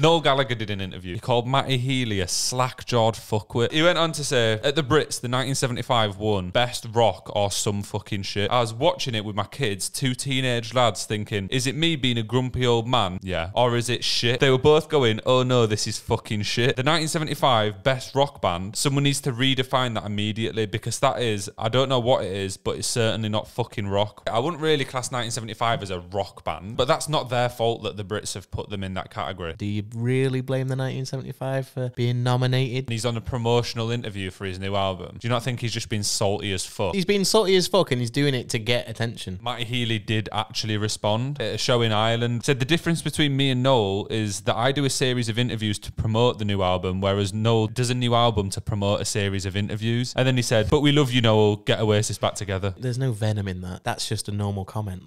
Noel Gallagher did an interview. He called Matty Healy a slack jawed fuckwit. He went on to say, at the Brits, the 1975 won Best Rock or some fucking shit. I was watching it with my kids, two teenage lads, thinking, is it me being a grumpy old man? Yeah. Or is it shit? They were both going, oh no, this is fucking shit. The 1975 Best Rock Band, someone needs to redefine that immediately because that is, I don't know what it is, but it's certainly not fucking rock. I wouldn't really class 1975 as a rock band, but that's not their fault that the Brits have put them in that category. You really blame the 1975 for being nominated? And he's on a promotional interview for his new album. Do you not think he's just been salty as fuck? He's been salty as fuck and he's doing it to get attention. Matty Healy did actually respond at a show in Ireland. Said the difference between me and Noel is that I do a series of interviews to promote the new album, whereas Noel does a new album to promote a series of interviews. And then he said, But we love you, Noel. Get Oasis back together. There's no venom in that. That's just a normal comment.